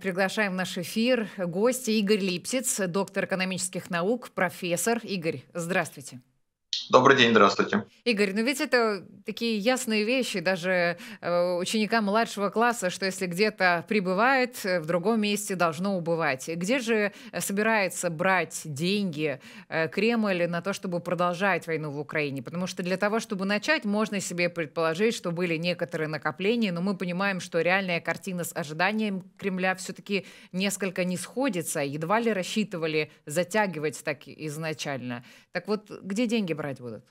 Приглашаем в наш эфир гостя Игорь Липсиц, доктор экономических наук, профессор. Игорь, здравствуйте. Добрый день, здравствуйте. Игорь, ну ведь это такие ясные вещи даже э, ученикам младшего класса, что если где-то прибывает, э, в другом месте должно убывать. Где же э, собирается брать деньги э, Кремль на то, чтобы продолжать войну в Украине? Потому что для того, чтобы начать, можно себе предположить, что были некоторые накопления, но мы понимаем, что реальная картина с ожиданием Кремля все-таки несколько не сходится. Едва ли рассчитывали затягивать так изначально. Так вот, где деньги брать? Будут?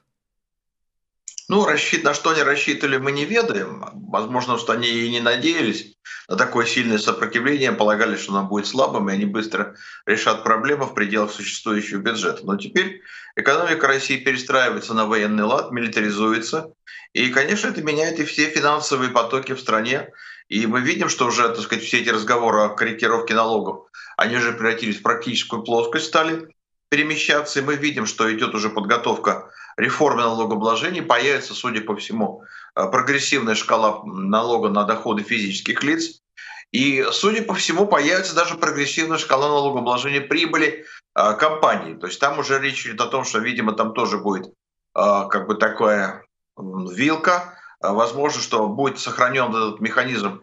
Ну, рассчит, на что они рассчитывали, мы не ведаем. Возможно, что они и не надеялись на такое сильное сопротивление, полагали, что оно будет слабым, и они быстро решат проблему в пределах существующего бюджета. Но теперь экономика России перестраивается на военный лад, милитаризуется. И, конечно, это меняет и все финансовые потоки в стране. И мы видим, что уже, так сказать, все эти разговоры о корректировке налогов, они уже превратились в практическую плоскость, стали перемещаться, и мы видим, что идет уже подготовка реформы налогообложения, появится, судя по всему, э, прогрессивная шкала налога на доходы физических лиц, и, судя по всему, появится даже прогрессивная шкала налогообложения прибыли э, компании. То есть там уже речь идет о том, что, видимо, там тоже будет э, как бы такая вилка. Возможно, что будет сохранен этот механизм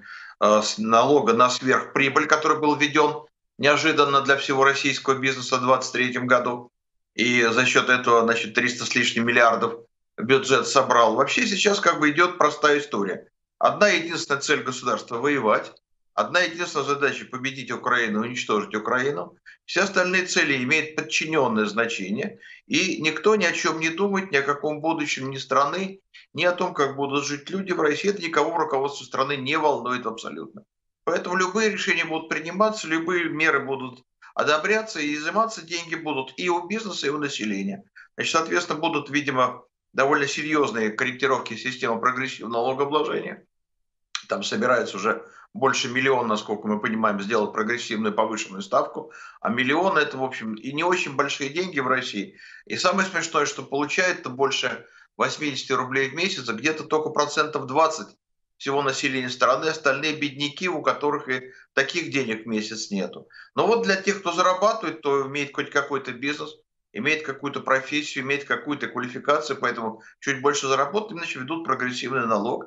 налога на сверхприбыль, который был введен неожиданно для всего российского бизнеса в 2023 году. И за счет этого, значит, 300 с лишним миллиардов бюджет собрал. Вообще сейчас как бы идет простая история. Одна единственная цель государства – воевать. Одна единственная задача – победить Украину, уничтожить Украину. Все остальные цели имеют подчиненное значение. И никто ни о чем не думает, ни о каком будущем ни страны, ни о том, как будут жить люди в России. Это никого в руководстве страны не волнует абсолютно. Поэтому любые решения будут приниматься, любые меры будут одобряться, и изыматься деньги будут и у бизнеса, и у населения. Значит, соответственно, будут, видимо, довольно серьезные корректировки системы прогрессивного налогообложения. Там собирается уже больше миллиона, насколько мы понимаем, сделать прогрессивную повышенную ставку. А миллион это, в общем, и не очень большие деньги в России. И самое смешное, что получает-то больше 80 рублей в месяц, а где-то только процентов 20 всего населения страны, остальные бедняки, у которых и таких денег в месяц нету. Но вот для тех, кто зарабатывает, то имеет хоть какой-то бизнес, имеет какую-то профессию, имеет какую-то квалификацию, поэтому чуть больше заработают, иначе ведут прогрессивный налог.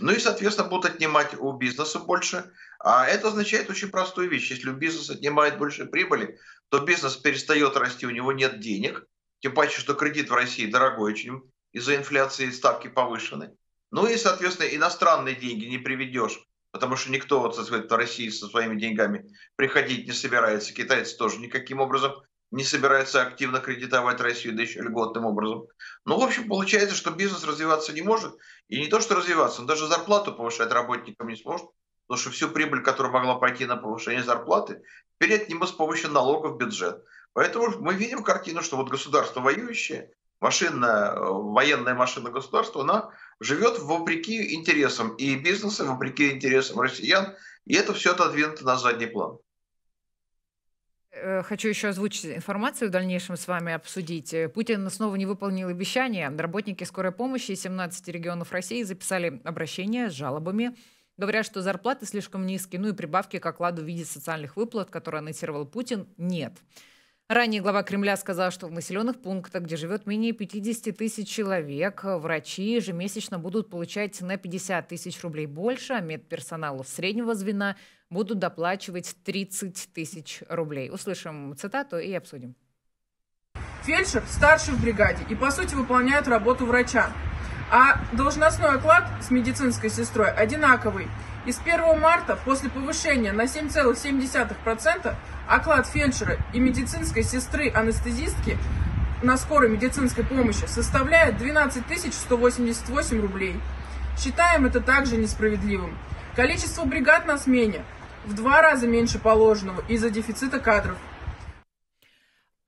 Ну и, соответственно, будут отнимать у бизнеса больше. А это означает очень простую вещь. Если у бизнеса отнимает больше прибыли, то бизнес перестает расти, у него нет денег. Тем паче, что кредит в России дорогой очень, из-за инфляции ставки повышены. Ну и, соответственно, иностранные деньги не приведешь, потому что никто вот, в России со своими деньгами приходить не собирается. Китайцы тоже никаким образом не собираются активно кредитовать Россию, да еще льготным образом. Ну, в общем, получается, что бизнес развиваться не может. И не то, что развиваться, он даже зарплату повышать работникам не сможет, потому что всю прибыль, которая могла пойти на повышение зарплаты, теперь отниму с помощью налогов бюджет. Поэтому мы видим картину, что вот государство воюющее, машинная, э, военная машина государства, она живет вопреки интересам и бизнеса, вопреки интересам россиян, и это все отодвинуто на задний план. Э, хочу еще озвучить информацию в дальнейшем с вами обсудить. Путин снова не выполнил обещания. Работники скорой помощи из 17 регионов России записали обращение с жалобами. Говорят, что зарплаты слишком низкие, ну и прибавки к окладу в виде социальных выплат, которые анонсировал Путин, нет. Ранее глава Кремля сказал, что в населенных пунктах, где живет менее 50 тысяч человек, врачи ежемесячно будут получать на 50 тысяч рублей больше, а медперсоналу среднего звена будут доплачивать 30 тысяч рублей. Услышим цитату и обсудим. Фельдшер старший в бригаде и, по сути, выполняет работу врача. А должностной оклад с медицинской сестрой одинаковый. И с 1 марта после повышения на 7,7% оклад фельдшера и медицинской сестры-анестезистки на скорой медицинской помощи составляет 12 188 рублей. Считаем это также несправедливым. Количество бригад на смене в два раза меньше положенного из-за дефицита кадров.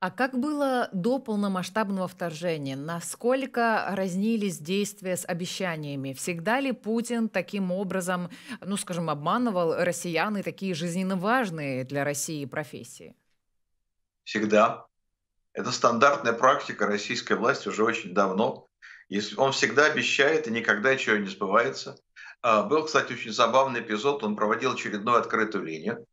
А как было до полномасштабного вторжения? Насколько разнились действия с обещаниями? Всегда ли Путин таким образом, ну, скажем, обманывал россиян и такие жизненно важные для России профессии? Всегда. Это стандартная практика российской власти уже очень давно. Он всегда обещает, и никогда ничего не сбывается. А, был, кстати, очень забавный эпизод. Он проводил очередную открытую линию.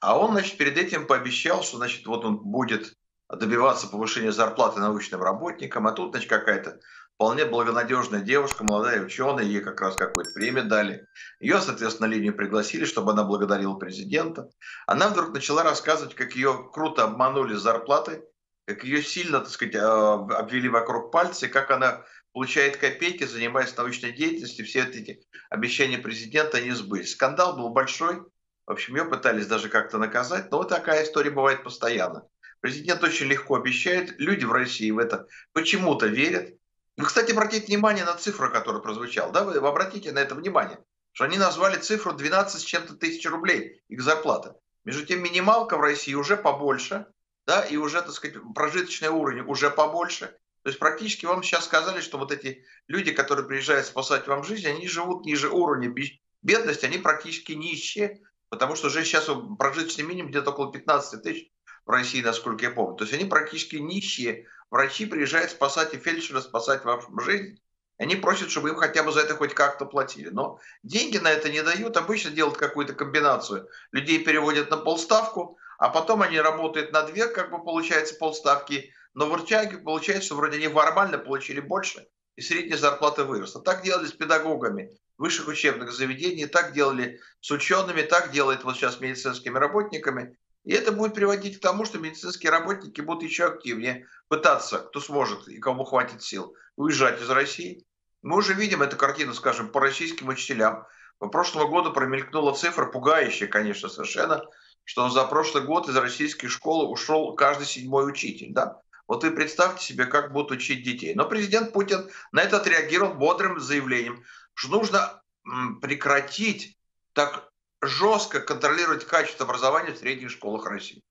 А он, значит, перед этим пообещал, что, значит, вот он будет добиваться повышения зарплаты научным работникам, а тут, значит, какая-то вполне благонадежная девушка, молодая ученая, ей как раз какую-то премию дали. Ее, соответственно, линию пригласили, чтобы она благодарила президента. Она вдруг начала рассказывать, как ее круто обманули с зарплатой, как ее сильно, так сказать, а, обвели вокруг пальца, и как она получает копейки, занимаясь научной деятельностью, все эти обещания президента не сбылись. Скандал был большой, в общем, ее пытались даже как-то наказать, но вот такая история бывает постоянно. Президент очень легко обещает, люди в России в это почему-то верят, вы, кстати, обратите внимание на цифру, которая прозвучала. Да, вы обратите на это внимание, что они назвали цифру 12 с чем-то тысяч рублей, их зарплата. Между тем, минималка в России уже побольше, да, и уже, так сказать, прожиточный уровень уже побольше. То есть практически вам сейчас сказали, что вот эти люди, которые приезжают спасать вам жизнь, они живут ниже уровня бедности, они практически нищие, потому что уже сейчас прожиточный минимум где-то около 15 тысяч в России, насколько я помню. То есть они практически нищие, врачи приезжают спасать и фельдшеры спасать вашу жизнь. Они просят, чтобы им хотя бы за это хоть как-то платили. Но деньги на это не дают. Обычно делают какую-то комбинацию. Людей переводят на полставку, а потом они работают на две, как бы получается полставки. Но в Ирчаге получается, что вроде они нормально получили больше, и средняя зарплата выросла. Так делали с педагогами высших учебных заведений, так делали с учеными, так делают вот сейчас медицинскими работниками. И это будет приводить к тому, что медицинские работники будут еще активнее пытаться, кто сможет и кому хватит сил, уезжать из России. Мы уже видим эту картину, скажем, по российским учителям. По прошлому году промелькнула цифра, пугающая, конечно, совершенно, что за прошлый год из российской школы ушел каждый седьмой учитель. Да? Вот вы представьте себе, как будут учить детей. Но президент Путин на это отреагировал бодрым заявлением, что нужно прекратить так жестко контролировать качество образования в средних школах России.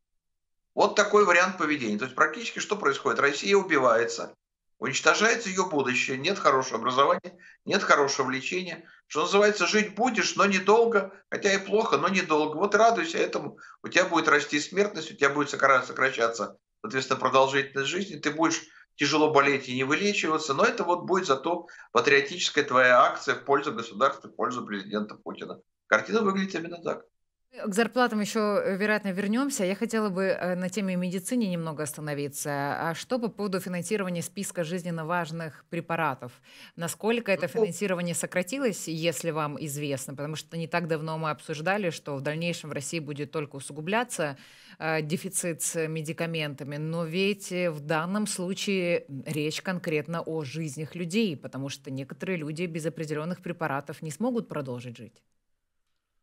Вот такой вариант поведения. То есть практически что происходит? Россия убивается, уничтожается ее будущее, нет хорошего образования, нет хорошего лечения. Что называется, жить будешь, но недолго, хотя и плохо, но недолго. Вот радуйся этому. У тебя будет расти смертность, у тебя будет сокращаться, соответственно, продолжительность жизни, ты будешь тяжело болеть и не вылечиваться, но это вот будет зато патриотическая твоя акция в пользу государства, в пользу президента Путина. Картина выглядит именно так. К зарплатам еще, э, вероятно, вернемся. Я хотела бы э, на теме медицины немного остановиться. А что по поводу финансирования списка жизненно важных препаратов? Насколько это ну, финансирование сократилось, если вам известно? Потому что не так давно мы обсуждали, что в дальнейшем в России будет только усугубляться э, дефицит с медикаментами. Но ведь в данном случае речь конкретно о жизнях людей, потому что некоторые люди без определенных препаратов не смогут продолжить жить.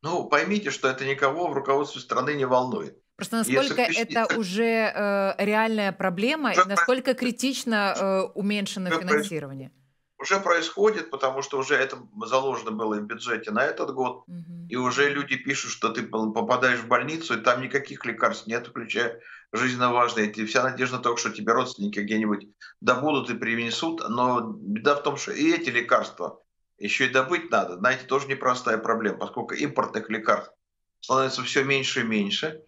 Ну, поймите, что это никого в руководстве страны не волнует. Просто насколько Если это уже э, реальная проблема уже и насколько критично э, уменьшено уже финансирование? Уже происходит, потому что уже это заложено было в бюджете на этот год, угу. и уже люди пишут, что ты попадаешь в больницу, и там никаких лекарств нет, включая жизненно важные. И вся надежда только, что тебе родственники где-нибудь добудут и принесут, но беда в том, что и эти лекарства еще и добыть надо. Знаете, тоже непростая проблема, поскольку импортных лекарств становится все меньше и меньше.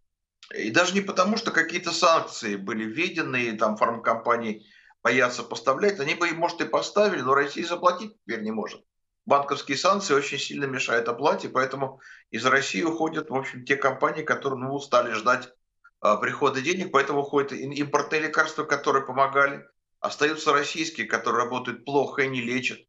И даже не потому, что какие-то санкции были введены, и там фармкомпании боятся поставлять, они бы, может, и поставили, но Россия заплатить теперь не может. Банковские санкции очень сильно мешают оплате, поэтому из России уходят, в общем, те компании, которые ну, устали ждать а, прихода денег, поэтому уходят импортные лекарства, которые помогали, остаются российские, которые работают плохо и не лечат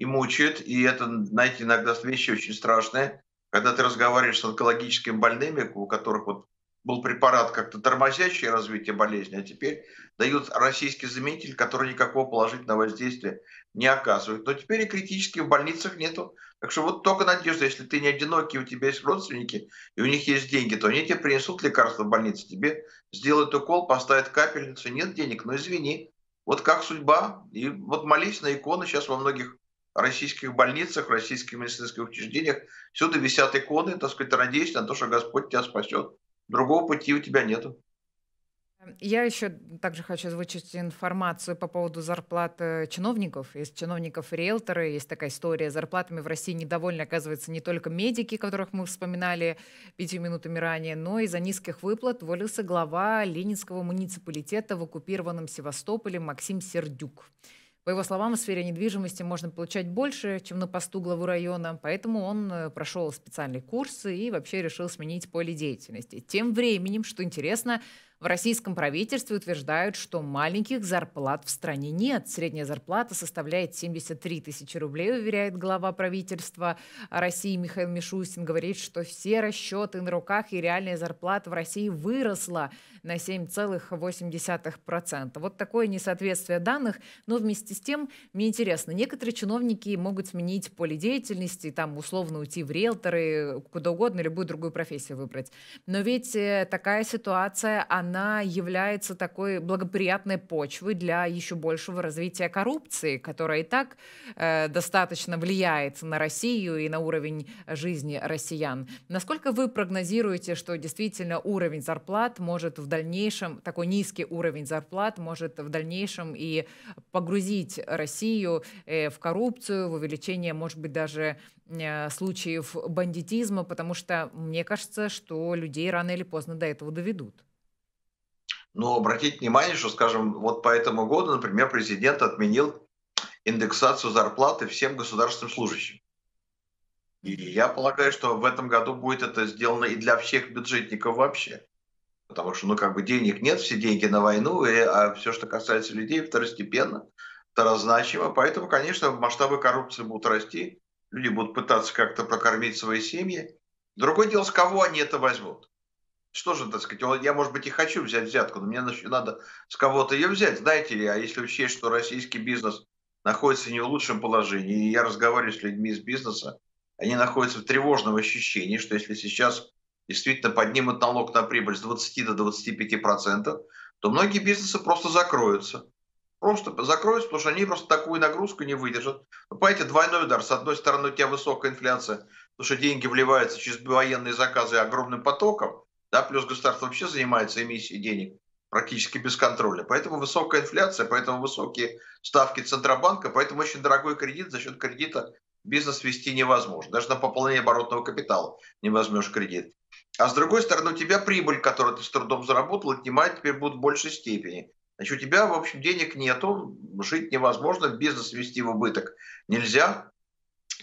и мучают. И это, знаете, иногда вещи очень страшные. Когда ты разговариваешь с онкологическими больными, у которых вот был препарат как-то тормозящий развитие болезни, а теперь дают российский заменитель, который никакого положительного воздействия не оказывает. Но теперь и критически в больницах нету. Так что вот только надежда, если ты не одинокий, у тебя есть родственники, и у них есть деньги, то они тебе принесут лекарства в больнице, тебе сделают укол, поставят капельницу, нет денег, но извини. Вот как судьба. И вот молись на иконы сейчас во многих российских больницах, российских медицинских учреждениях всюду висят иконы, так сказать, надеюсь на то, что Господь тебя спасет. Другого пути у тебя нету. Я еще также хочу озвучить информацию по поводу зарплат э, чиновников. Есть чиновников риэлторы, есть такая история. Зарплатами в России недовольны, оказывается, не только медики, которых мы вспоминали пятью минутами ранее, но из-за низких выплат волился глава Ленинского муниципалитета в оккупированном Севастополе Максим Сердюк. По его словам, в сфере недвижимости можно получать больше, чем на посту главы района, поэтому он э, прошел специальные курсы и вообще решил сменить поле деятельности. Тем временем, что интересно, в российском правительстве утверждают, что маленьких зарплат в стране нет. Средняя зарплата составляет 73 тысячи рублей, уверяет глава правительства России Михаил Мишустин. Говорит, что все расчеты на руках и реальная зарплата в России выросла на 7,8%. Вот такое несоответствие данных. Но вместе с тем, мне интересно, некоторые чиновники могут сменить поле деятельности, там условно уйти в риэлторы, куда угодно, любую другую профессию выбрать. Но ведь э, такая ситуация, она она является такой благоприятной почвой для еще большего развития коррупции, которая и так э, достаточно влияет на Россию и на уровень жизни россиян. Насколько вы прогнозируете, что действительно уровень зарплат может в дальнейшем, такой низкий уровень зарплат может в дальнейшем и погрузить Россию э, в коррупцию, в увеличение, может быть, даже э, случаев бандитизма, потому что мне кажется, что людей рано или поздно до этого доведут. Но обратите внимание, что, скажем, вот по этому году, например, президент отменил индексацию зарплаты всем государственным служащим. И я полагаю, что в этом году будет это сделано и для всех бюджетников вообще. Потому что, ну, как бы денег нет, все деньги на войну, и, а все, что касается людей, второстепенно, второзначимо. Поэтому, конечно, масштабы коррупции будут расти, люди будут пытаться как-то прокормить свои семьи. Другое дело, с кого они это возьмут что же, так сказать, я, может быть, и хочу взять взятку, но мне надо с кого-то ее взять. Знаете ли, а если учесть, что российский бизнес находится не в лучшем положении, и я разговариваю с людьми из бизнеса, они находятся в тревожном ощущении, что если сейчас действительно поднимут налог на прибыль с 20 до 25 процентов, то многие бизнесы просто закроются. Просто закроются, потому что они просто такую нагрузку не выдержат. Вы понимаете, двойной удар. С одной стороны, у тебя высокая инфляция, потому что деньги вливаются через военные заказы огромным потоком, да, плюс государство вообще занимается эмиссией денег практически бесконтрольно. Поэтому высокая инфляция, поэтому высокие ставки Центробанка, поэтому очень дорогой кредит. За счет кредита бизнес вести невозможно. Даже на пополнение оборотного капитала не возьмешь кредит. А с другой стороны, у тебя прибыль, которую ты с трудом заработал, отнимает теперь будут в большей степени. Значит, у тебя, в общем, денег нету, жить невозможно, бизнес вести в убыток нельзя.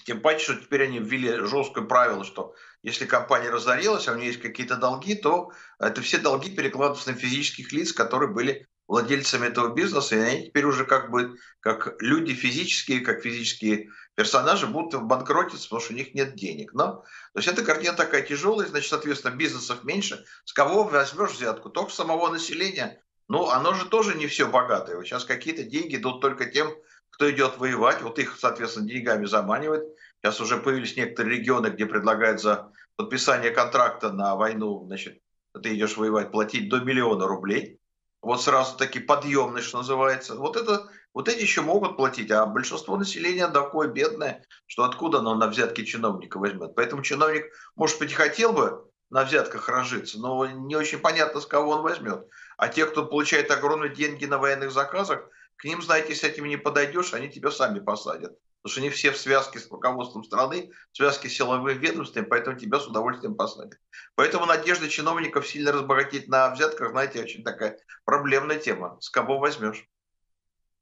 Тем паче, что теперь они ввели жесткое правило, что если компания разорилась, а у нее есть какие-то долги, то это все долги перекладываются на физических лиц, которые были владельцами этого бизнеса, и они теперь уже как бы как люди физические, как физические персонажи будут банкротиться, потому что у них нет денег. Но, то есть эта картина такая тяжелая, значит, соответственно, бизнесов меньше. С кого возьмешь взятку? Только самого населения. Ну, оно же тоже не все богатое. Сейчас какие-то деньги идут только тем, кто идет воевать. Вот их, соответственно, деньгами заманивают. Сейчас уже появились некоторые регионы, где предлагают за подписание контракта на войну, значит, ты идешь воевать, платить до миллиона рублей. Вот сразу таки подъемный, что называется. Вот это вот эти еще могут платить, а большинство населения такое бедное, что откуда оно на взятки чиновника возьмет. Поэтому чиновник, может быть, хотел бы на взятках разжиться, но не очень понятно, с кого он возьмет. А те, кто получает огромные деньги на военных заказах, к ним, знаете, с этим не подойдешь, они тебя сами посадят потому что они все в связке с руководством страны, в связке с силовым ведомством, поэтому тебя с удовольствием посадят. Поэтому надежда чиновников сильно разбогатеть на взятках, знаете, очень такая проблемная тема. С кого возьмешь?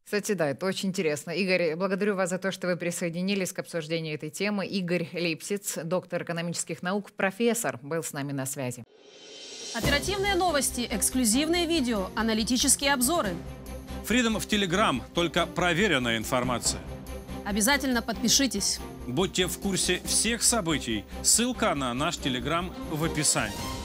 Кстати, да, это очень интересно. Игорь, благодарю вас за то, что вы присоединились к обсуждению этой темы. Игорь Лейпсиц, доктор экономических наук, профессор, был с нами на связи. Оперативные новости, эксклюзивные видео, аналитические обзоры. Фридом в Телеграм, только проверенная информация. Обязательно подпишитесь. Будьте в курсе всех событий. Ссылка на наш Телеграм в описании.